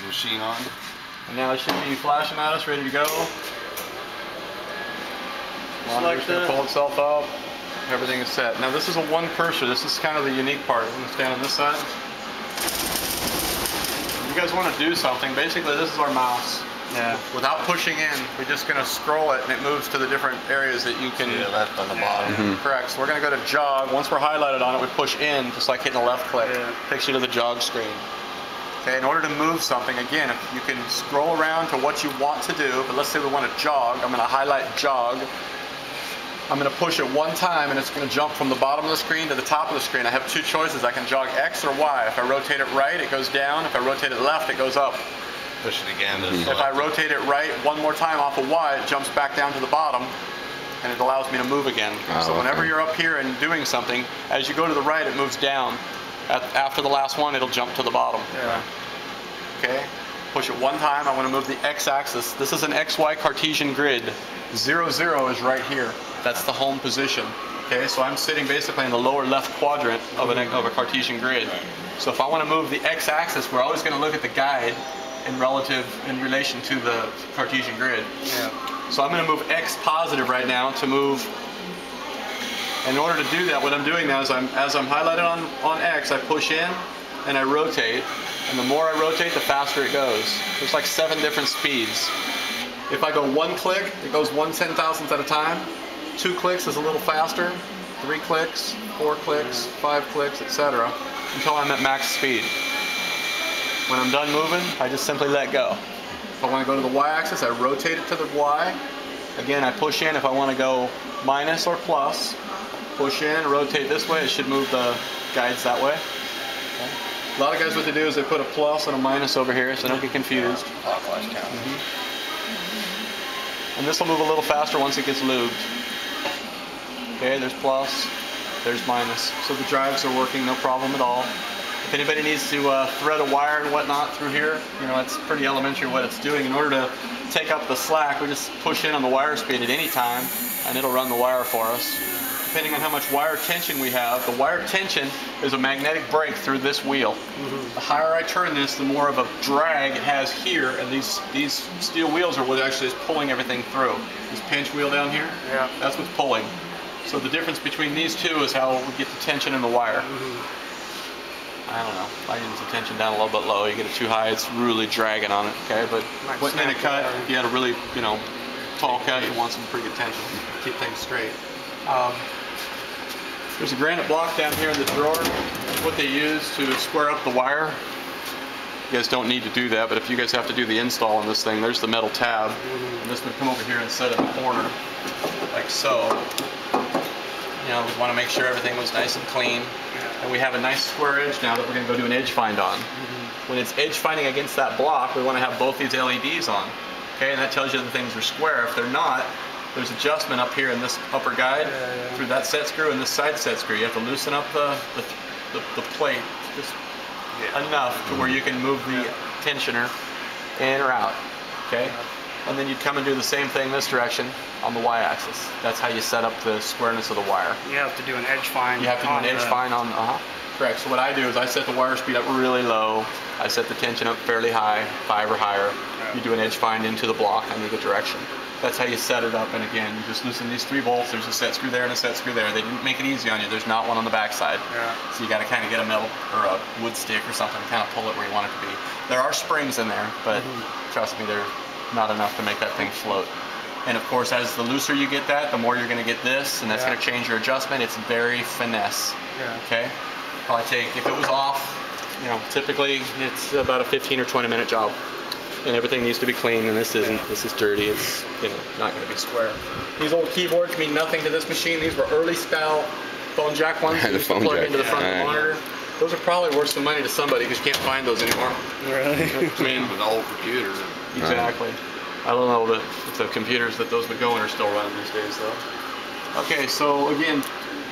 the machine on. And now it should be flashing at us, ready to go. Monitor's like gonna pull itself up. Everything is set. Now this is a one cursor. This is kind of the unique part. I'm gonna stand on this side. If you guys want to do something, basically this is our mouse. Yeah. Without pushing in, we're just gonna scroll it and it moves to the different areas that you can. See the left on the bottom. Mm-hmm. Correct. So we're gonna go to jog. Once we're highlighted on it, we push in, just like hitting the left click. Yeah. Takes you to the jog screen. Okay, in order to move something, again, if you can scroll around to what you want to do, but let's say we want to jog, I'm gonna highlight jog. I'm gonna push it one time and it's gonna jump from the bottom of the screen to the top of the screen. I have two choices. I can jog X or Y. If I rotate it right, it goes down. If I rotate it left, it goes up. Push it again. to If I rotate it right one more time off of Y, it jumps back down to the bottom and it allows me to move again. Oh, so whenever okay. you're up here and doing something, as you go to the right, it moves down. At, after the last one, it'll jump to the bottom. Yeah. Okay? Push it one time. I want to move the x-axis. This is an XY Cartesian grid. Zero, zero is right here. That's the home position. Okay, so I'm sitting basically in the lower left quadrant of, an, of a Cartesian grid. So if I want to move the x-axis, we're always going to look at the guide in relative, in relation to the Cartesian grid. Yeah. So I'm going to move x positive right now to move. In order to do that, what I'm doing now is I'm, as I'm highlighted on, on x, I push in and I rotate. And the more I rotate, the faster it goes. There's like seven different speeds. If I go one click, it goes one ten thousandth at a time. Two clicks is a little faster. Three clicks, four clicks, five clicks, etc. Until I'm at max speed. When I'm done moving, I just simply let go. If I want to go to the y-axis, I rotate it to the y. Again, I push in if I want to go minus or plus. Push in, rotate this way. It should move the guides that way. Okay. A lot of guys, what they do is they put a plus and a minus over here, so don't get confused. Clockwise count. And this will move a little faster once it gets lubed. Okay, there's plus, there's minus. So the drives are working, no problem at all. If anybody needs to uh, thread a wire and whatnot through here, you know, it's pretty elementary what it's doing. In order to take up the slack, we just push in on the wire speed at any time, and it'll run the wire for us. Depending on how much wire tension we have, the wire tension is a magnetic brake through this wheel. Mm-hmm. The higher I turn this, the more of a drag it has here, and these these steel wheels are what actually is pulling everything through. This pinch wheel down here, Yeah. that's what's pulling. So the difference between these two is how we get the tension in the wire. Mm-hmm. I don't know. I use the tension down a little bit low. You get it too high, it's really dragging on it. Okay, but Might putting in a cut, if you had a really, you know, tall cut, you want some pretty good tension. Keep things straight. Um, there's a granite block down here in the drawer. It's what they use to square up the wire. You guys don't need to do that, but if you guys have to do the install on this thing, there's the metal tab. And this would come over here and set in the corner, like so. You know, we want to make sure everything was nice and clean. And we have a nice square edge now that we're going to go do an edge find on. When it's edge finding against that block, we want to have both these LEDs on. Okay, and that tells you that things are square. If they're not, there's adjustment up here in this upper guide Yeah, yeah. through that set screw and this side set screw. You have to loosen up the, the, the, the plate just enough to where you can move the tensioner in or out. Okay? And then you'd come and do the same thing this direction on the y-axis. That's how you set up the squareness of the wire. You have to do an edge find. You have to do an edge the- find on, uh-huh. Correct. So what I do is I set the wire speed up really low. I set the tension up fairly high, five or higher. You do an edge find into the block on either direction. That's how you set it up. And again, you just loosen these three bolts. There's a set screw there and a set screw there. They didn't make it easy on you. There's not one on the backside. Yeah. So you got to kind of get a metal or a wood stick or something, to kind of pull it where you want it to be. There are springs in there, but mm-hmm. trust me, they're not enough to make that thing float. And of course, as the looser you get that, the more you're going to get this, and that's Yeah. going to change your adjustment. It's very finesse. Yeah. Okay. Probably take if it was off, you know, typically it's about a 15 or 20 minute job, and everything needs to be clean. And this isn't. This is dirty. It's you know not going to be square. These old keyboards mean nothing to this machine. These were early style phone jack ones. The you used to phone plug jack, into the front of the yeah. monitor. Those are probably worth some money to somebody because you can't find those anymore. Really? I mean, With old computers. Exactly. I don't know that if the computers that those would go in are still running these days, though. Okay, so again,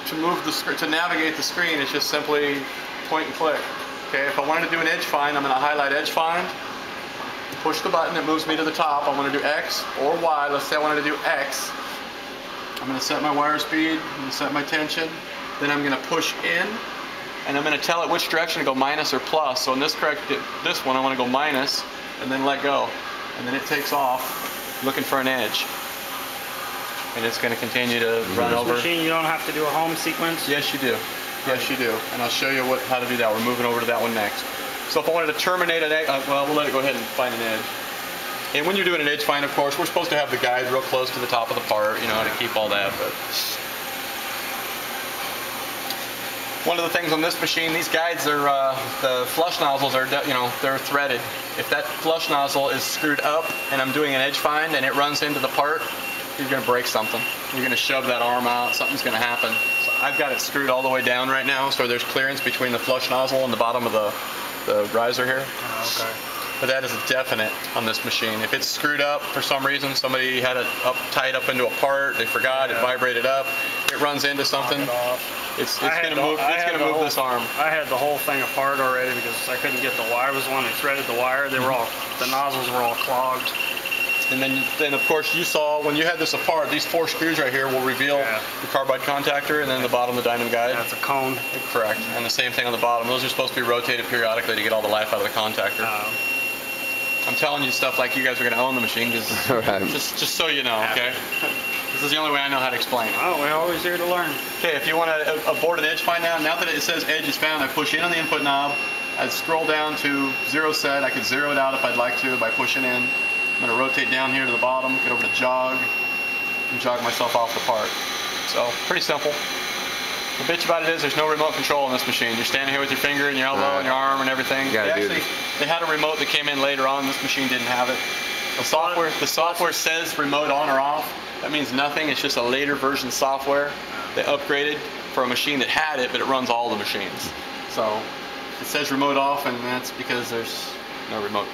to move the screen, to navigate the screen, it's just simply point and click. Okay, if I wanted to do an edge find, I'm going to highlight edge find, push the button, it moves me to the top. I want to do X or Y. Let's say I wanted to do X. I'm going to set my wire speed, I'm going to set my tension, then I'm going to push in, and I'm going to tell it which direction to go minus or plus. So in this correct, this one I want to go and then let go. And then it takes off looking for an edge. And it's going to continue to mm-hmm. run This over. machine, you don't have to do a home sequence. Yes, you do. Yes, you do. And I'll show you what how to do that. We're moving over to that one next. So if I wanted to terminate an edge, uh, well, we'll let it go ahead and find an edge. And when you're doing an edge find, of course, we're supposed to have the guide real close to the top of the part, you know, to keep all that. But one of the things on this machine, these guides are uh, the flush nozzles are, you know, they're threaded. If that flush nozzle is screwed up and I'm doing an edge find and it runs into the part, you're going to break something. You're going to shove that arm out. Something's going to happen. So I've got it screwed all the way down right now, so there's clearance between the flush nozzle and the bottom of the, the riser here. Oh, okay. But that is a definite on this machine. If it's screwed up for some reason, somebody had it up tied up into a part, they forgot, it vibrated up, it runs into something. It. It's, it's gonna the- move. It's gonna move whole- this arm. I had the whole thing apart already because I couldn't get the wire. Was the one that threaded the wire. They were all the nozzles were all clogged. And then, then of course you saw when you had this apart, these four screws right here will reveal Yeah. the carbide contactor, and then the bottom the diamond guide. That's a cone. Correct. And the same thing on the bottom. Those are supposed to be rotated periodically to get all the life out of the contactor. Uh, I'm telling you stuff like you guys are going to own the machine, just, Right. just just so you know, okay? This is the only way I know how to explain it. oh, we're always here to learn. Okay, if you want to abort an edge find now, now that it says edge is found, I push in on the input knob. I scroll down to zero set. I could zero it out if I'd like to by pushing in. I'm going to rotate down here to the bottom, get over to jog, and jog myself off the part. So, pretty simple. The bitch about it is there's no remote control on this machine. You're standing here with your finger and your elbow Right. and your arm and everything. They actually, they had a remote that came in later on. This machine didn't have it. The software, the software says remote on or off. That means nothing. It's just a later version software. They upgraded for a machine that had it, but it runs all the machines. So it says remote off, and that's because there's no remote.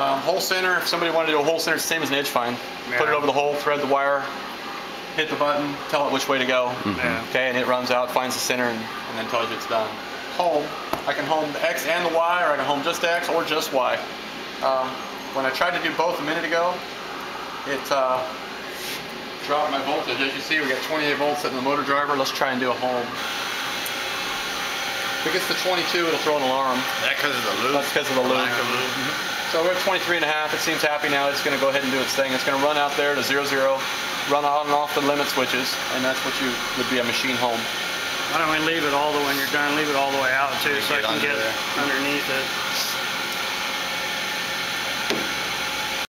Um, hole center. If somebody wanted to do a hole center, it's the same as an edge find. Put it over the hole, thread the wire, hit the button, tell it which way to go. Yeah. Okay, and it runs out, finds the center, and, and then tells you it's done. Home. I can home the X and the Y, or I can home just X or just Y. Um, when I tried to do both a minute ago, it uh, dropped my voltage. As you see, we got 28 volts sitting in the motor driver. Let's try and do a home. If it gets to 22, it'll throw an alarm. That because of the loop. That's because of the loop. Lack of loop. So we're at 23 and a half. It seems happy now. It's going to go ahead and do its thing. It's going to run out there to zero zero, run on and off the limit switches, and that's what you would be a machine home. Why don't we leave it all the when you're done? Leave it all the way out too, so I Get can under get there. underneath it.